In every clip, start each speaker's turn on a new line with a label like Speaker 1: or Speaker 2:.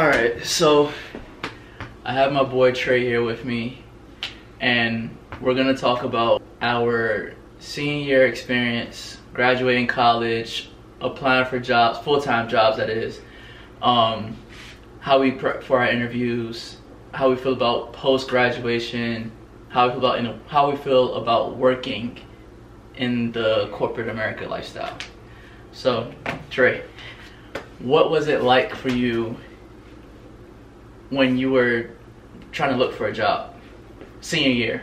Speaker 1: All right, so I have my boy Trey here with me, and we're gonna talk about our senior experience, graduating college, applying for jobs, full-time jobs that is, um, how we prep for our interviews, how we feel about post-graduation, how we feel about you know, how we feel about working in the corporate America lifestyle. So, Trey, what was it like for you when you were trying to look for a job senior year?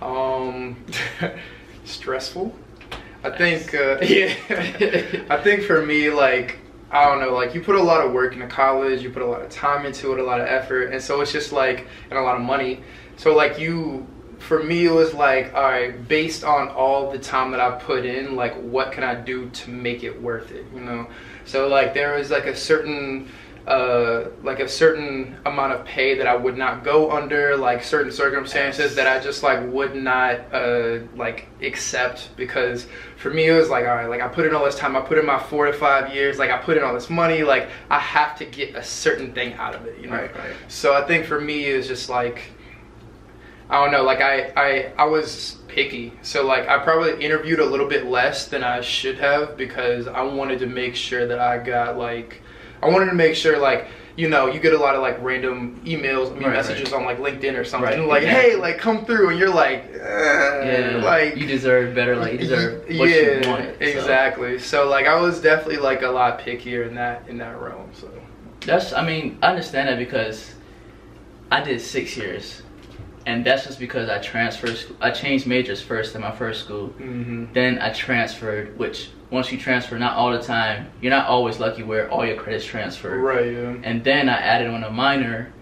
Speaker 2: Um, stressful. I think, uh, yeah. I think for me, like, I don't know, like you put a lot of work into college, you put a lot of time into it, a lot of effort, and so it's just like, and a lot of money. So like you, for me, it was like, all right, based on all the time that I put in, like, what can I do to make it worth it, you know? So like there was like a certain uh, like a certain amount of pay that I would not go under, like certain circumstances that I just like would not uh, like accept because for me it was like all right, like I put in all this time, I put in my four to five years, like I put in all this money, like I have to get a certain thing out of it, you know.
Speaker 1: Right, right.
Speaker 2: So I think for me it was just like I don't know, like I, I I was picky. So like I probably interviewed a little bit less than I should have because I wanted to make sure that I got like I wanted to make sure like you know you get a lot of like random emails, I mean,
Speaker 1: Right,
Speaker 2: messages
Speaker 1: right.
Speaker 2: on like LinkedIn or something,
Speaker 1: Right,
Speaker 2: like
Speaker 1: exactly.
Speaker 2: hey, like come through, and you're like,
Speaker 1: Yeah,
Speaker 2: like
Speaker 1: you deserve better. Like you deserve what
Speaker 2: yeah,
Speaker 1: you want. so.
Speaker 2: exactly. So like I was definitely like a lot pickier in that in that realm. So
Speaker 1: That's. I mean, I understand that because I did six years, and that's just because I transferred. I changed majors first in my first school.
Speaker 2: mm-hmm.
Speaker 1: Then I transferred, which once you transfer, not all the time, you're not always lucky where all your credits transfer.
Speaker 2: right, yeah.
Speaker 1: And then I added on a minor,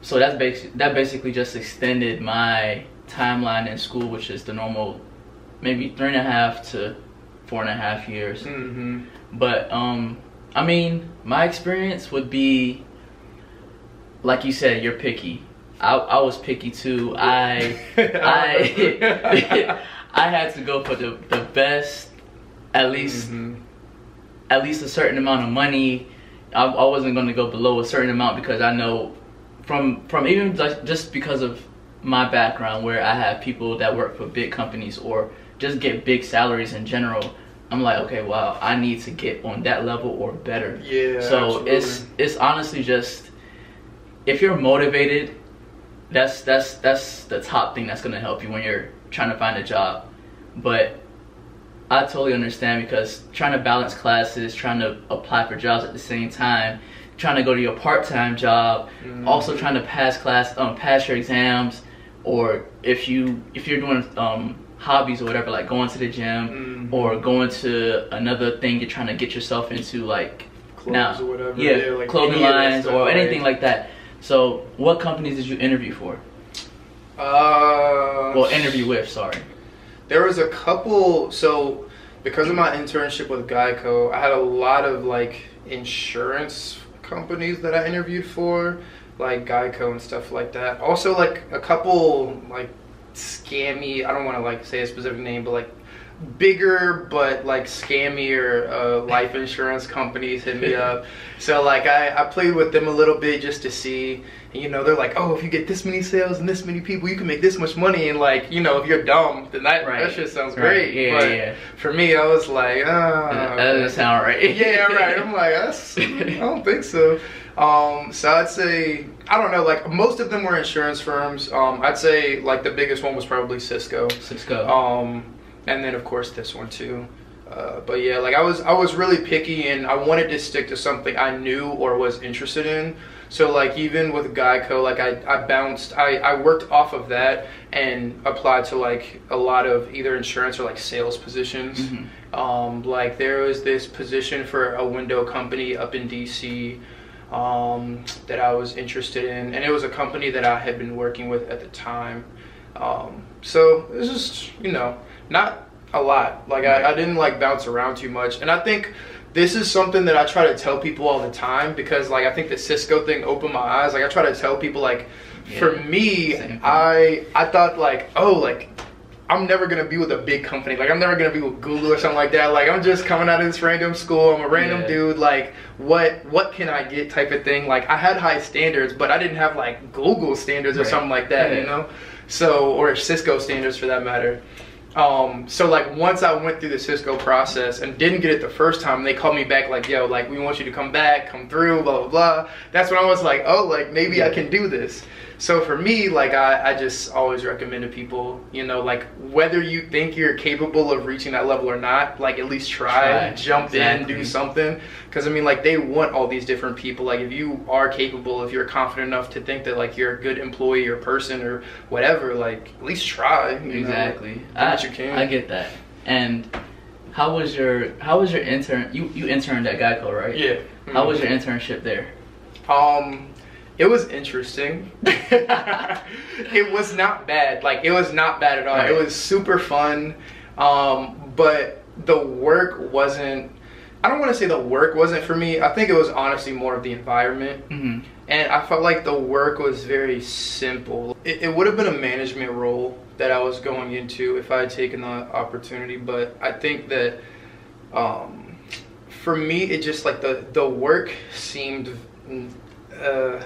Speaker 1: so that's basic. That basically just extended my timeline in school, which is the normal, maybe three and a half to four and a half years.
Speaker 2: Mm-hmm.
Speaker 1: But um, I mean, my experience would be, like you said, you're picky. I I was picky too. I I I had to go for the the best, at least
Speaker 2: Mhm.
Speaker 1: at least a certain amount of money. I, I wasn't going to go below a certain amount because I know from from even just just because of my background where I have people that work for big companies or just get big salaries in general. I'm like, okay, wow, I need to get on that level or better.
Speaker 2: Yeah.
Speaker 1: so
Speaker 2: absolutely.
Speaker 1: it's it's honestly just if you're motivated, that's that's that's the top thing that's gonna help you when you're trying to find a job. But I totally understand because trying to balance classes, trying to apply for jobs at the same time, trying to go to your part-time job,
Speaker 2: Mhm.
Speaker 1: also trying to pass class, um, pass your exams, or if you if you're doing um, hobbies or whatever, like going to the gym
Speaker 2: Mhm.
Speaker 1: or going to another thing you're trying to get yourself into, like
Speaker 2: clothes
Speaker 1: now,
Speaker 2: or whatever.
Speaker 1: yeah,
Speaker 2: like
Speaker 1: clothing
Speaker 2: any of that
Speaker 1: lines or anything like that. So, what companies did you interview for?
Speaker 2: Uh,
Speaker 1: Well, interview with, sorry.
Speaker 2: there was a couple. So because of my internship with Geico, I had a lot of like insurance companies that I interviewed for, like Geico and stuff like that. Also, like a couple like scammy. I don't want to like say a specific name, but like bigger but like scammier uh, life insurance companies hit me up. So like I, I played with them a little bit just to see. And, you know, they're like, oh, if you get this many sales and this many people, you can make this much money. And like, you know, if you're dumb, then that,
Speaker 1: Right.
Speaker 2: that shit sounds
Speaker 1: Right.
Speaker 2: great.
Speaker 1: Yeah,
Speaker 2: but
Speaker 1: yeah.
Speaker 2: for me, I was like, ah.
Speaker 1: that doesn't sound right.
Speaker 2: yeah, right. I'm like, that's, I don't think so. Um, so I'd say, I don't know, like most of them were insurance firms. Um, I'd say like the biggest one was probably Cisco.
Speaker 1: Cisco.
Speaker 2: Um, and then of course this one too. Uh, but yeah, like I was I was really picky and I wanted to stick to something I knew or was interested in. So like even with Geico, like I, I bounced I, I worked off of that and applied to like a lot of either insurance or like sales positions.
Speaker 1: Mhm.
Speaker 2: Um, like there was this position for a window company up in DC um, that I was interested in, and it was a company that I had been working with at the time. Um, so it was just you know not a lot. Like I, I didn't like bounce around too much, and I think this is something that I try to tell people all the time because like I think the Cisco thing opened my eyes. Like I try to tell people like for me. I I thought like oh like I'm never gonna be with a big company. Like I'm never gonna be with Google or something like that. Like I'm just coming out of this random school. I'm a random
Speaker 1: Yeah.
Speaker 2: dude. Like what what can I get type of thing. Like I had high standards, but I didn't have like Google standards or something like that.
Speaker 1: Yeah.
Speaker 2: You know, so or Cisco standards for that matter. Um, so like once I went through the Cisco process and didn't get it the first time, they called me back like, yo, like we want you to come back, come through, blah blah blah. That's when I was like, oh, like maybe I can do this. So for me, like I, I just always recommend to people, you know, like whether you think you're capable of reaching that level or not, like at least try,
Speaker 1: Try,
Speaker 2: jump in, do something. Because I mean, like they want all these different people. Like if you are capable, if you're confident enough to think that like you're a good employee or person or whatever, like at least try. know.
Speaker 1: Exactly.
Speaker 2: Do
Speaker 1: I,
Speaker 2: you can.
Speaker 1: I get that. And how was your how was your intern? You you interned at Geico, right?
Speaker 2: Yeah.
Speaker 1: How was your internship there?
Speaker 2: Um, it was interesting. it was not bad. Like it was not bad at all.
Speaker 1: Right.
Speaker 2: It was super fun. Um, but the work wasn't. I don't want to say the work wasn't for me. I think it was honestly more of the environment.
Speaker 1: hmm
Speaker 2: And I felt like the work was very simple. It, it would have been a management role that I was going into if I had taken the opportunity. But I think that um, for me, it just like the the work seemed. Uh,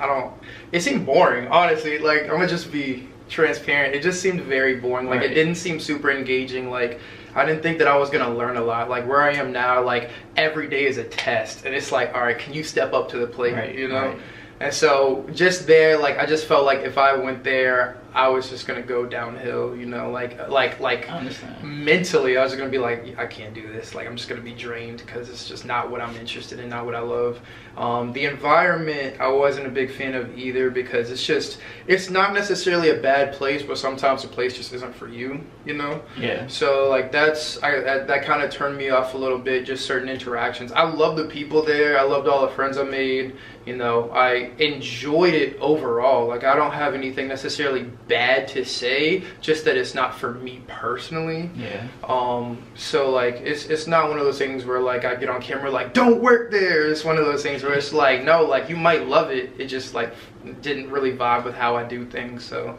Speaker 2: I don't. It seemed boring, honestly. Like I'm gonna just be transparent. It just seemed very boring. Like
Speaker 1: Right.
Speaker 2: it didn't seem super engaging. Like I didn't think that I was gonna learn a lot. Like where I am now, like every day is a test, and it's like, all right, can you step up to the plate?
Speaker 1: Right,
Speaker 2: you know.
Speaker 1: right.
Speaker 2: And so just there, like I just felt like if I went there, I was just gonna go downhill. You know, like like like
Speaker 1: I
Speaker 2: mentally i was gonna be like i can't do this. Like i'm just gonna be drained because it's just not what i'm interested in not what i love. Um, the environment i wasn't a big fan of either because it's just it's not necessarily a bad place but sometimes the place just isn't for you you know?
Speaker 1: Yeah.
Speaker 2: so like that's I, that, that kind of turned me off a little bit just certain interactions. I love the people there. I loved all the friends i made. You know i enjoyed it overall. Like i don't have anything necessarily bad to say just that it's not for me personally
Speaker 1: Yeah.
Speaker 2: um, so like it's it's not one of those things where like I get on camera like don't work there. It's one of those things where it's like no, like you might love it. It just like didn't really vibe with how I do things. So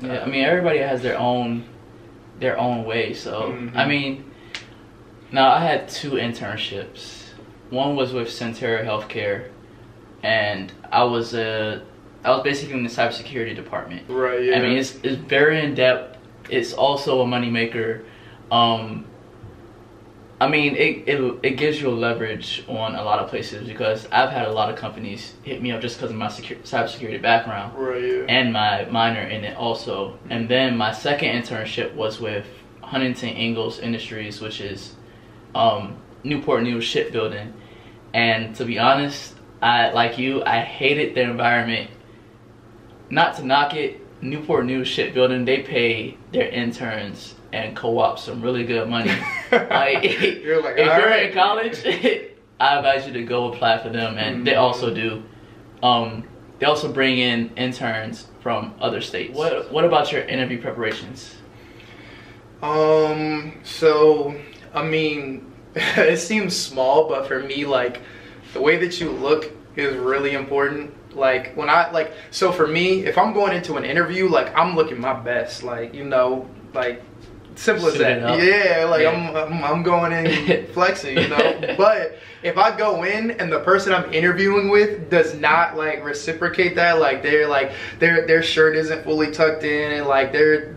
Speaker 1: Yeah, I mean everybody has their own their own way. So
Speaker 2: Mhm.
Speaker 1: I mean, now I had two internships. One was with Sentara Healthcare, and I was a I was basically in the cybersecurity department.
Speaker 2: right, yeah.
Speaker 1: I mean, it's it's very in depth. It's also a moneymaker. Um, I mean, it, it it gives you a leverage on a lot of places because I've had a lot of companies hit me up just because of my secu- cybersecurity background
Speaker 2: right, yeah.
Speaker 1: and my minor in it also. And then my second internship was with Huntington Ingalls Industries, which is um, Newport News shipbuilding. And to be honest, I like you, I hated their environment. Not to knock it, Newport News shipbuilding, they pay their interns and co-op some really good money. like,
Speaker 2: You're like,
Speaker 1: if
Speaker 2: "All
Speaker 1: you're
Speaker 2: right."
Speaker 1: in college, I advise you to go apply for them, and they
Speaker 2: Mhm.
Speaker 1: also do. Um, they also bring in interns from other states. What What about your interview preparations?
Speaker 2: Um. So, I mean, it seems small, but for me, like, the way that you look is really important. Like when I like, so for me, if I'm going into an interview, like I'm looking my best. Like you know, like simple as that.
Speaker 1: up.
Speaker 2: Yeah. Like
Speaker 1: Yeah.
Speaker 2: I'm, I'm I'm going in flexing. You know. but if I go in and the person I'm interviewing with does not like reciprocate that, like they're like their their shirt isn't fully tucked in and like their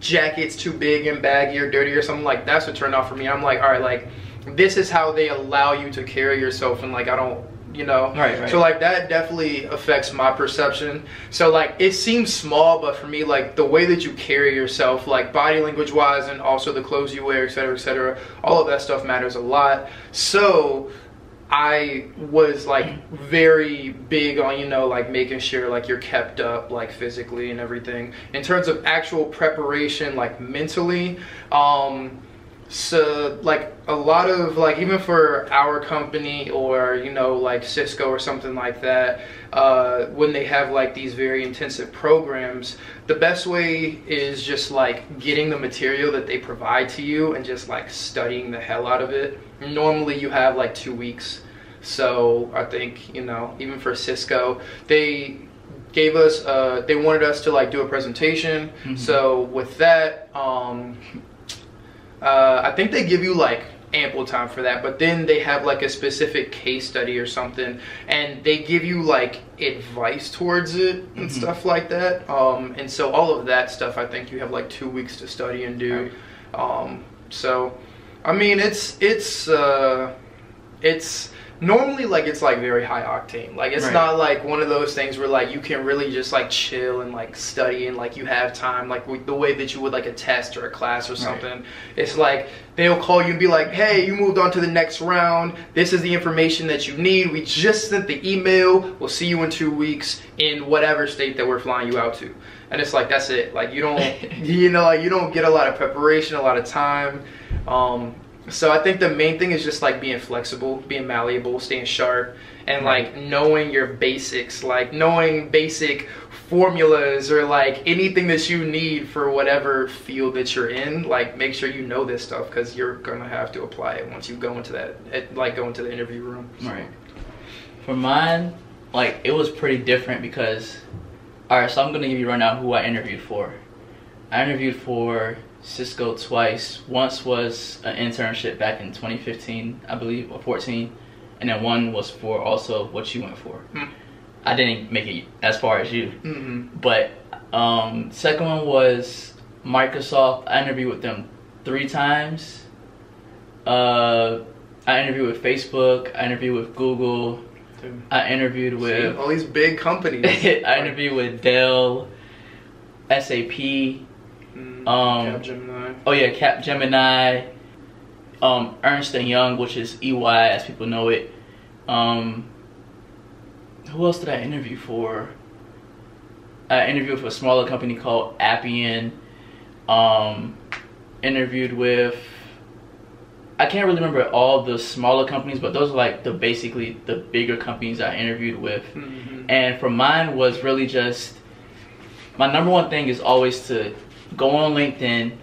Speaker 2: jacket's too big and baggy or dirty or something like that's what turned off for me. I'm like, all right, like this is how they allow you to carry yourself, and like I don't, you know,
Speaker 1: Right, right.
Speaker 2: So like that definitely affects my perception. So like it seems small, but for me, like the way that you carry yourself, like body language wise, and also the clothes you wear, etc cetera, et cetera, all of that stuff matters a lot. So. I was like very big on you know like making sure like you're kept up like physically and everything. In terms of actual preparation like mentally, um so like a lot of like even for our company or you know like Cisco or something like that uh, when they have like these very intensive programs the best way is just like getting the material that they provide to you and just like studying the hell out of it normally you have like two weeks so I think you know even for Cisco they gave us uh, they wanted us to like do a presentation.
Speaker 1: Mhm.
Speaker 2: So with that, um, uh, I think they give you like ample time for that but then they have like a specific case study or something and they give you like advice towards it and
Speaker 1: Mhm.
Speaker 2: stuff like that. Um, and so all of that stuff i think you have like two weeks to study and do. Um, so i mean it's it's uh, it's normally like it's like very high octane. Like it's
Speaker 1: Right.
Speaker 2: not like one of those things where like you can really just like chill and like study and like you have time like with the way that you would like a test or a class or
Speaker 1: Right.
Speaker 2: something. It's like they'll call you and be like hey you moved on to the next round. This is the information that you need. We just sent the email. We'll see you in two weeks in whatever state that we're flying you out to. And it's like that's it. Like you don't you know like you don't get a lot of preparation a lot of time. Um so I think the main thing is just like being flexible, being malleable, staying sharp, and like knowing your basics, like knowing basic formulas or like anything that you need for whatever field that you're in. Like make sure you know this stuff because you're gonna have to apply it once you go into that, like go into the interview room. So-
Speaker 1: Right. For mine, like it was pretty different because, all right. So I'm gonna give you right now who I interviewed for. I interviewed for Cisco twice. Once was an internship back in 2015, I believe, or 14, and then one was for also what you went for.
Speaker 2: Hmm.
Speaker 1: I didn't make it as far as you,
Speaker 2: Mhm.
Speaker 1: but um, second one was Microsoft. I interviewed with them three times. Uh, I interviewed with Facebook. I interviewed with Google.
Speaker 2: Dude.
Speaker 1: I interviewed
Speaker 2: See,
Speaker 1: with.
Speaker 2: all these big companies.
Speaker 1: I interviewed with Dell, SAP.
Speaker 2: Mm,
Speaker 1: um,
Speaker 2: Capgemini.
Speaker 1: Oh yeah, Capgemini, um, Ernst and Young, which is EY as people know it. Um, who else did I interview for? I interviewed for a smaller company called Appian. Um, interviewed with. I can't really remember all the smaller companies, but those are like the basically the bigger companies I interviewed with.
Speaker 2: Mhm.
Speaker 1: And for mine was really just my number one thing is always to go on LinkedIn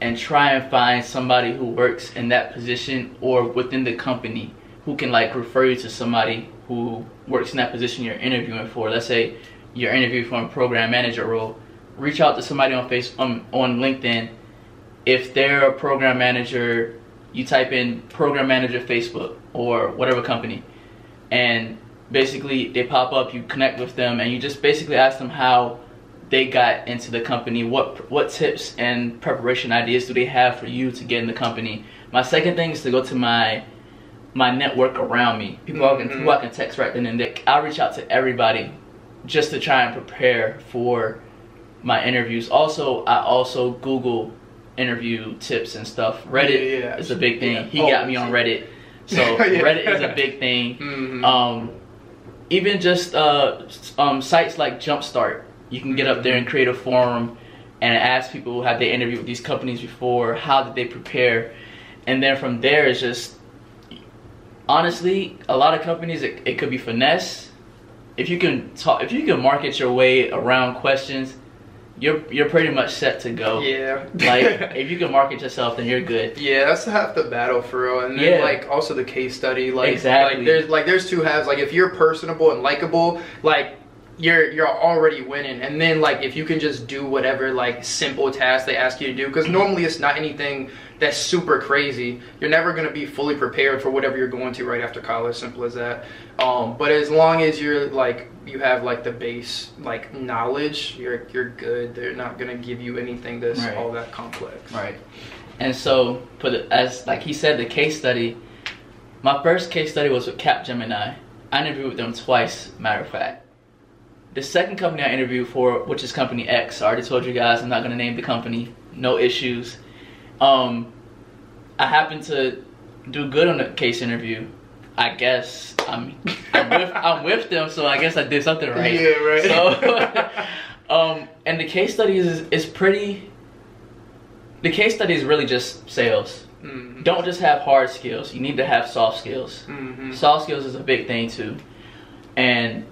Speaker 1: and try and find somebody who works in that position or within the company who can like refer you to somebody who works in that position you're interviewing for. Let's say you're interviewing for a program manager role. Reach out to somebody on face um, on LinkedIn. If they're a program manager, you type in program manager Facebook or whatever company and basically they pop up you connect with them and you just basically ask them how they got into the company what what tips and preparation ideas do they have for you to get in the company? My second thing is to go to my my network around me. People I can
Speaker 2: Mhm.
Speaker 1: who I can text right then and there. I'll reach out to everybody just to try and prepare for my interviews. Also I also Google interview tips and stuff. Reddit
Speaker 2: Yeah, yeah.
Speaker 1: is a big thing. He
Speaker 2: Oh,
Speaker 1: got me on Reddit. So. Reddit is a big thing.
Speaker 2: Mhm.
Speaker 1: um, even just uh, um, sites like Jumpstart, you can get up there and create a forum and ask people have they interviewed with these companies before, how did they prepare, and then from there it's just honestly a lot of companies it, it could be finesse. If you can talk, if you can market your way around questions, you're you're pretty much set to go.
Speaker 2: yeah.
Speaker 1: Like if you can market yourself, then you're good.
Speaker 2: Yeah, that's half the battle for real, and then
Speaker 1: Yeah.
Speaker 2: like also the case study, like
Speaker 1: Exactly.
Speaker 2: like there's like there's two halves. Like if you're personable and likable, like you're you're already winning, and then like if you can just do whatever like simple task they ask you to do, because normally it's not anything that's super crazy. You're never gonna be fully prepared for whatever you're going to right after college. Simple as that. Um, but as long as you're like you have like the base like knowledge, you're you're good. They're not gonna give you anything that's
Speaker 1: Right.
Speaker 2: all that complex.
Speaker 1: Right. And so, for the, as like he said, the case study. My first case study was with Capgemini. I interviewed with them twice. Matter of fact, the second company I interviewed for, which is Company X, I already told you guys. I'm not gonna name the company. No issues. Um, I happened to do good on the case interview. I guess I'm I'm with I'm with them, so I guess I did something right.
Speaker 2: Yeah, right.
Speaker 1: So, um, and the case study is is pretty. The case study is really just sales.
Speaker 2: Mhm.
Speaker 1: Don't just have hard skills. You need to have soft skills.
Speaker 2: Mhm.
Speaker 1: Soft skills is a big thing too, and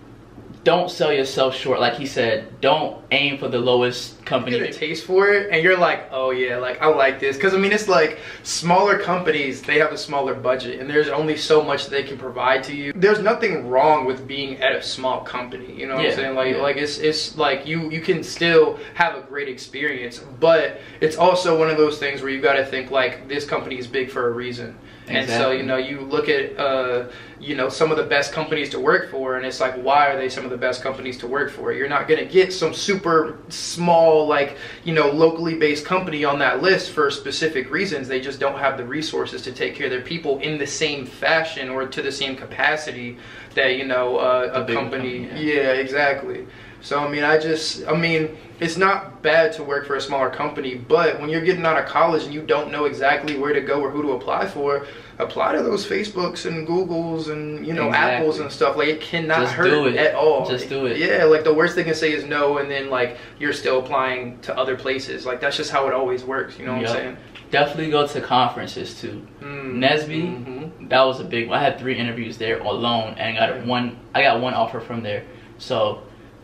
Speaker 1: don't sell yourself short. Like he said, don't aim for the lowest company.
Speaker 2: get a taste for it and you're like oh yeah like i like this because i mean it's like smaller companies they have a smaller budget and there's only so much they can provide to you there's nothing wrong with being at a small company you know what
Speaker 1: Yeah,
Speaker 2: i'm saying like
Speaker 1: yeah.
Speaker 2: like it's it's like you you can still have a great experience but it's also one of those things where you got to think like this company is big for a reason and so you know you look at uh, you know some of the best companies to work for and it's like why are they some of the best companies to work for? You're not going to get some super small like you know locally based company on that list for specific reasons. They just don't have the resources to take care of their people in the same fashion or to the same capacity that you know uh, a company.
Speaker 1: company,
Speaker 2: yeah exactly so i mean i just i mean it's not bad to work for a smaller company but when you're getting out of college and you don't know exactly where to go or who to apply for apply to those facebooks and googles and you know
Speaker 1: Exactly.
Speaker 2: apples and stuff like it cannot
Speaker 1: Just
Speaker 2: hurt
Speaker 1: do it.
Speaker 2: at all
Speaker 1: Just do it.
Speaker 2: yeah like the worst they can say is no and then like you're still applying to other places like that's just how it always works you know what
Speaker 1: Yup.
Speaker 2: i'm saying
Speaker 1: Definitely go to conferences too.
Speaker 2: Mm.
Speaker 1: NSBE,
Speaker 2: Mhm.
Speaker 1: that was a big one. I had three interviews there alone and got one I got one offer from there. So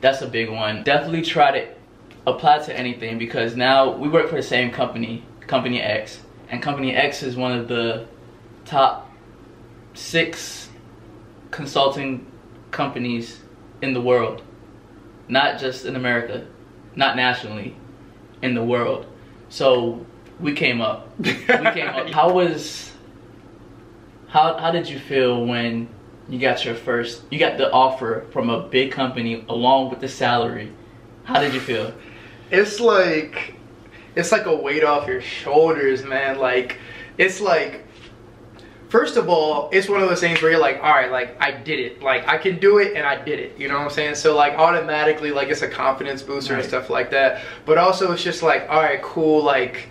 Speaker 1: that's a big one. Definitely try to apply to anything because now we work for the same company, Company X. And Company X is one of the top six consulting companies in the world. Not just in America, not nationally, in the world. So we came up. We came up. How was how how did you feel when you got your first you got the offer from a big company along with the salary? How did you feel?
Speaker 2: it's like it's like a weight off your shoulders man. Like it's like first of all it's one of those things where you're like all right like i did it. Like i can do it and i did it. You know what i'm saying? So like automatically like it's a confidence booster and stuff like that. But also it's just like all right cool. Like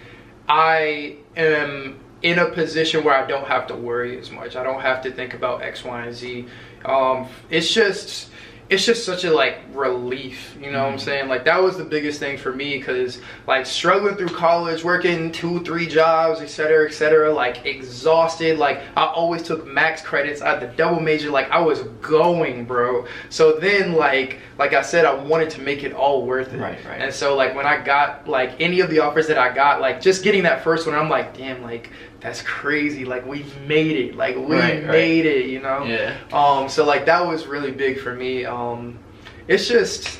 Speaker 2: i am in a position where i don't have to worry as much. I don't have to think about x y and z. Um it's just it's just such a like relief you know what i'm
Speaker 1: Mhm.
Speaker 2: saying like that was the biggest thing for me because like struggling through college working two three jobs et cetera et cetera like exhausted like i always took max credits i had the double major like i was going bro so then like like i said i wanted to make it all worth it
Speaker 1: Right, right.
Speaker 2: and so like when i got like any of the offers that i got like just getting that first one i'm like damn like that's crazy like we made it like we
Speaker 1: Right, right.
Speaker 2: made it you know
Speaker 1: Yeah.
Speaker 2: um, so like that was really big for me. Um, Um, it's just,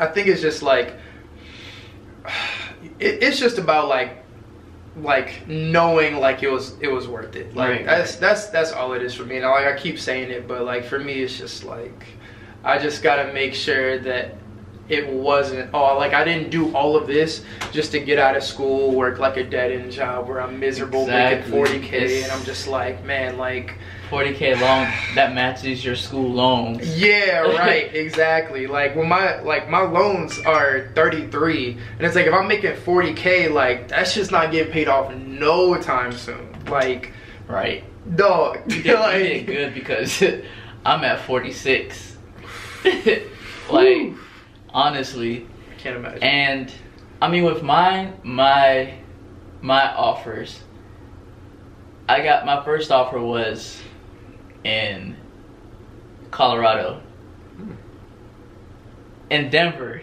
Speaker 2: I think it's just like, it, it's just about like, like knowing like it was it was worth it. Like
Speaker 1: Right,
Speaker 2: that's that's that's all it is for me. And like I keep saying it, but like for me, it's just like, I just gotta make sure that it wasn't all like I didn't do all of this just to get out of school, work like a dead end job where I'm miserable
Speaker 1: Exactly.
Speaker 2: making 40k,
Speaker 1: It's-
Speaker 2: and I'm just like, man, like.
Speaker 1: 40k loan that matches your school loans.
Speaker 2: Yeah, right, exactly. Like when my like my loans are 33 and it's like if I'm making 40k like that's just not getting paid off no time soon. Like
Speaker 1: Right.
Speaker 2: dog.
Speaker 1: You did, you
Speaker 2: like
Speaker 1: did good because I'm at 46. like
Speaker 2: Whew.
Speaker 1: honestly,
Speaker 2: I can't imagine.
Speaker 1: and I mean with mine, my my offers. I got my first offer was in Colorado. In Denver.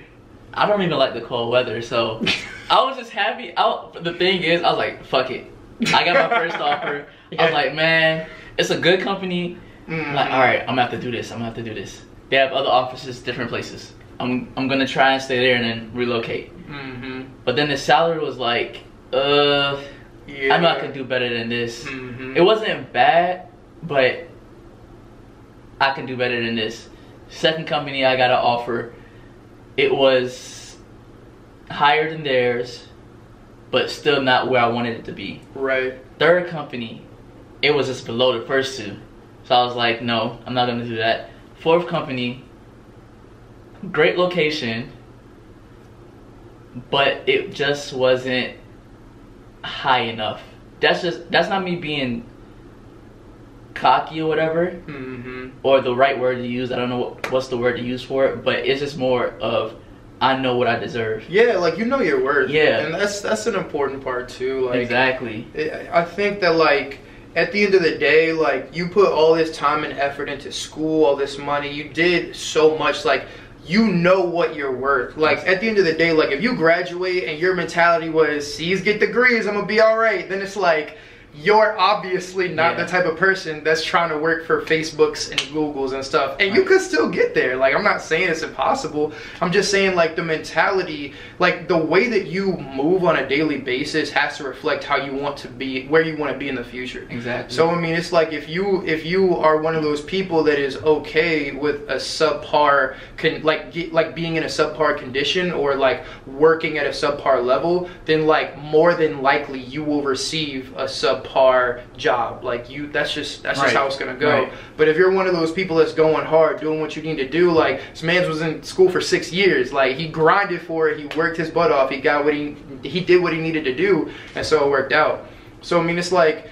Speaker 1: I don't even like the cold weather, so I was just happy. I, the thing is, I was like, fuck it. I got my first offer. I was like, man, it's a good company.
Speaker 2: Mhm.
Speaker 1: Like, all right, I'm gonna have to do this. I'm gonna have to do this. They have other offices, different places. I'm I'm gonna try and stay there and then relocate.
Speaker 2: Mhm.
Speaker 1: But then the salary was like, uh,
Speaker 2: Yeah.
Speaker 1: I'm not gonna do better than this.
Speaker 2: Mhm.
Speaker 1: It wasn't bad, but I can do better than this. Second company I got an offer, it was higher than theirs, but still not where I wanted it to be.
Speaker 2: right.
Speaker 1: Third company, it was just below the first two. So I was like, no, I'm not gonna do that. Fourth company, great location, but it just wasn't high enough. That's just that's not me being cocky or whatever,
Speaker 2: Mhm.
Speaker 1: or the right word to use. I don't know what, what's the word to use for it, but it's just more of I know what I deserve.
Speaker 2: Yeah, like you know your worth.
Speaker 1: Yeah.
Speaker 2: And that's that's an important part too. Like
Speaker 1: exactly.
Speaker 2: I I think that like at the end of the day, like you put all this time and effort into school, all this money, you did so much. Like you know what you're worth. Like at the end of the day, like if you graduate and your mentality was C's get degrees, I'm gonna be all right. Then it's like you're obviously not yeah. the type of person that's trying to work for Facebooks and Googles and stuff. And you could still get there. Like I'm not saying it's impossible. I'm just saying like the mentality, like the way that you move on a daily basis has to reflect how you want to be, where you want to be in the future.
Speaker 1: Exactly.
Speaker 2: So I mean, it's like if you if you are one of those people that is okay with a subpar, con, like get, like being in a subpar condition or like working at a subpar level, then like more than likely you will receive a sub subpar job. Like you, that's just that's right. just how it's gonna go. Right. But if you're one of those people that's going hard, doing what you need to do, like this man's was in school for six years. Like he grinded for it. He worked his butt off. He got what he he did what he needed to do, and so it worked out. So I mean, it's like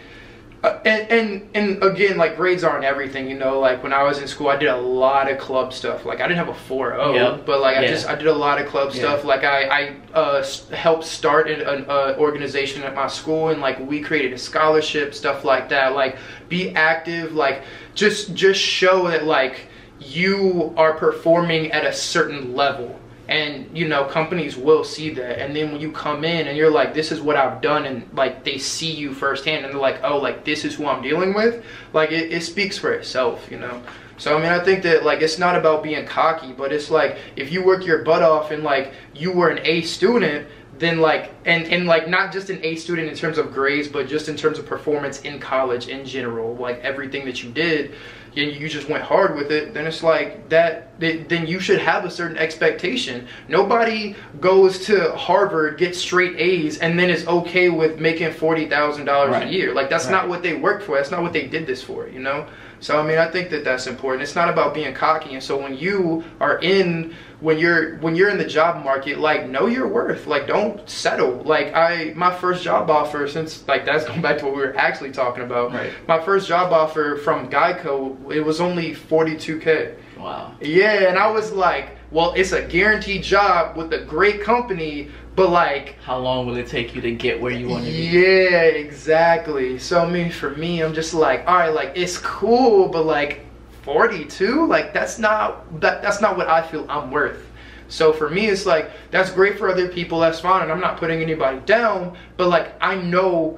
Speaker 2: uh, and, and and again, like grades aren't everything, you know. Like when I was in school, I did a lot of club stuff. Like I didn't have a 4.0, yep. but like I yeah. just I did a lot of club yeah. stuff. Like I I uh, helped start an, uh, organization at my school, and like we created a scholarship, stuff like that. Like be active, like just just show that like you are performing at a certain level and you know companies will see that. And then when you come in and you're like this is what i've done and like they see you firsthand and they're like oh like this is who i'm dealing with like it, it speaks for itself you know? So I mean, I think that like it's not about being cocky, but it's like if you work your butt off and like you were an A student, then like and and like not just an A student in terms of grades, but just in terms of performance in college in general, like everything that you did, and you just went hard with it, then it's like that, then you should have a certain expectation. Nobody goes to Harvard, gets straight A's, and then is okay with making $40,000 right. a year. Like, that's right. not what they worked for. That's not what they did this for, you know? So, I mean, I think that that's important. It's not about being cocky. And so when you are in when you're when you're in the job market like know your worth. Like don't settle. Like i my first job offer since like that's going back to what we were actually talking about
Speaker 1: right.
Speaker 2: my first job offer from geico it was only 42k
Speaker 1: wow.
Speaker 2: Yeah and i was like well it's a guaranteed job with a great company but like
Speaker 1: how long will it take you to get where you want to be?
Speaker 2: Yeah exactly. So i mean for me i'm just like all right like it's cool but like 42 like that's not that that's not what i feel i'm worth. So for me it's like that's great for other people that's fine and i'm not putting anybody down but like i know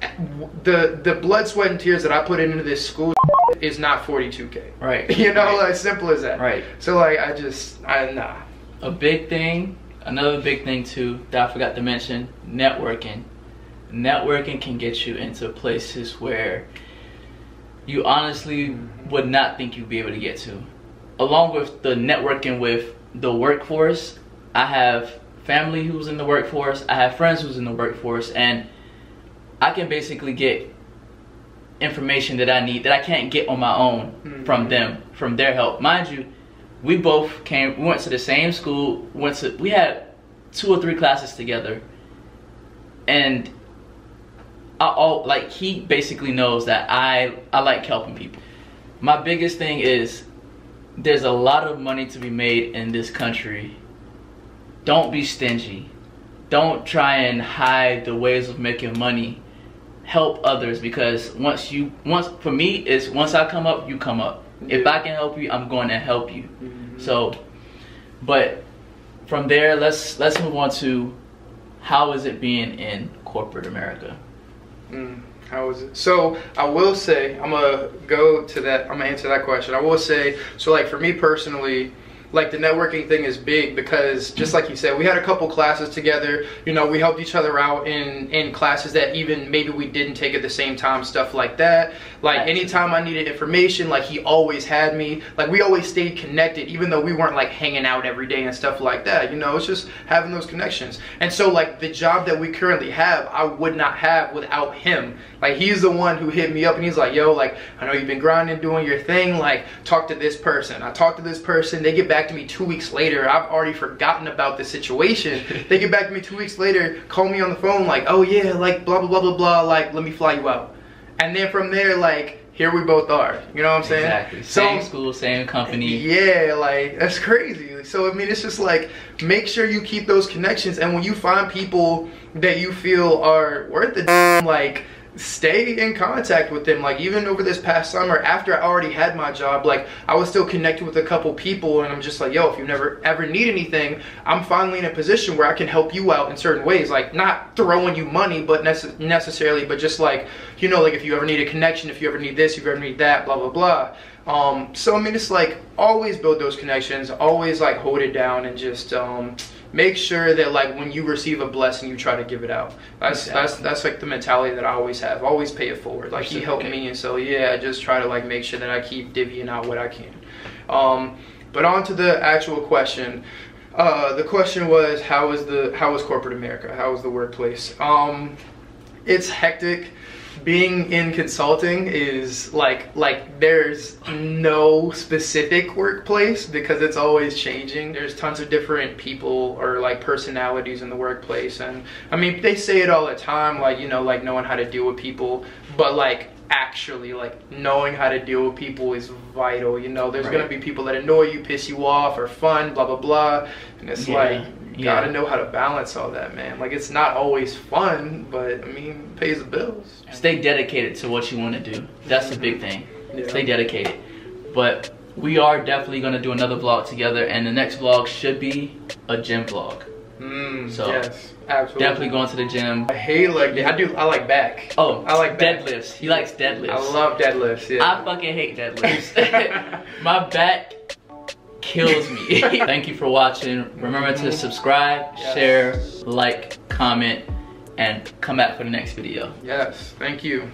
Speaker 2: eh, the the blood sweat and tears that i put into this school is not 42k
Speaker 1: right.
Speaker 2: You know
Speaker 1: right.
Speaker 2: like simple as that.
Speaker 1: Right.
Speaker 2: So like i just i nah.
Speaker 1: A big thing another big thing too that i forgot to mention networking. Networking can get you into places where you honestly would not think you'd be able to get to. Along with the networking with the workforce, I have family who's in the workforce, I have friends who's in the workforce, and I can basically get information that I need that I can't get on my own mm-hmm. from them, from their help. Mind you, we both came, we went to the same school, went to, we had two or three classes together, and I all like he basically knows that I I like helping people. My biggest thing is there's a lot of money to be made in this country. Don't be stingy. Don't try and hide the ways of making money. Help others because once you once for me is once I come up, you come up. If I can help you, I'm going to help you. Mm-hmm. So but from there let's let's move on to how is it being in corporate America?
Speaker 2: Mm, how was it? So I will say I'm gonna go to that. I'm gonna answer that question. I will say so. Like for me personally, like the networking thing is big because just like you said we had a couple classes together. You know we helped each other out in in classes that even maybe we didn't take at the same time stuff like that. Like anytime i needed information like he always had me. Like we always stayed connected even though we weren't like hanging out every day and stuff like that. You know it's just having those connections. And so like the job that we currently have i would not have without him. Like he's the one who hit me up and he's like yo like i know you've been grinding doing your thing. Like talk to this person. I talk to this person. They get back back to me two weeks later. I've already forgotten about the situation. they get back to me two weeks later, call me on the phone like, oh yeah, like blah, blah, blah, blah, blah, like let me fly you out. And then from there, like, here we both are. You know what I'm saying?
Speaker 1: Exactly. Same so, school, same company.
Speaker 2: Yeah, like that's crazy. So I mean, it's just like make sure you keep those connections, and when you find people that you feel are worth it, like stay in contact with them. Like even over this past summer, after I already had my job, like I was still connected with a couple people, and I'm just like, yo, if you never ever need anything, I'm finally in a position where I can help you out in certain ways. Like not throwing you money, but nece- necessarily, but just like you know, like if you ever need a connection, if you ever need this, if you ever need that, blah blah blah. Um, so I mean, it's like always build those connections, always like hold it down, and just um, make sure that like when you receive a blessing, you try to give it out. That's
Speaker 1: Exactly.
Speaker 2: that's that's like the mentality that I always have. Always pay it forward. Like he helped me, and so yeah, I just try to like make sure that I keep divvying out what I can. Um, but on to the actual question. Uh, the question was how is the how is corporate America? How is the workplace? Um, it's hectic. Being in consulting is like like there's no specific workplace because it's always changing. There's tons of different people or like personalities in the workplace. And I mean they say it all the time like you know like knowing how to deal with people. But like actually like knowing how to deal with people is vital you know? There's
Speaker 1: Right.
Speaker 2: gonna be people that annoy you piss you off or fun blah blah blah. And it's
Speaker 1: Yeah,
Speaker 2: like you
Speaker 1: yeah.
Speaker 2: gotta know how to balance all that man like it's not always fun but i mean it pays the bills
Speaker 1: Stay dedicated to what you want to do. That's the big thing.
Speaker 2: Yeah.
Speaker 1: Stay dedicated. But we are definitely gonna do another vlog together, and the next vlog should be a gym vlog.
Speaker 2: mm,
Speaker 1: So,
Speaker 2: yes absolutely
Speaker 1: Definitely going to the gym.
Speaker 2: i hate leg day i do i like back
Speaker 1: Oh,
Speaker 2: I like back.
Speaker 1: deadlifts. He likes deadlifts.
Speaker 2: i love deadlifts yeah
Speaker 1: I fucking hate deadlifts. My back kills me. Thank you for watching. Remember to subscribe,
Speaker 2: Yes.
Speaker 1: share, like, comment, and come back for the next video.
Speaker 2: yes thank you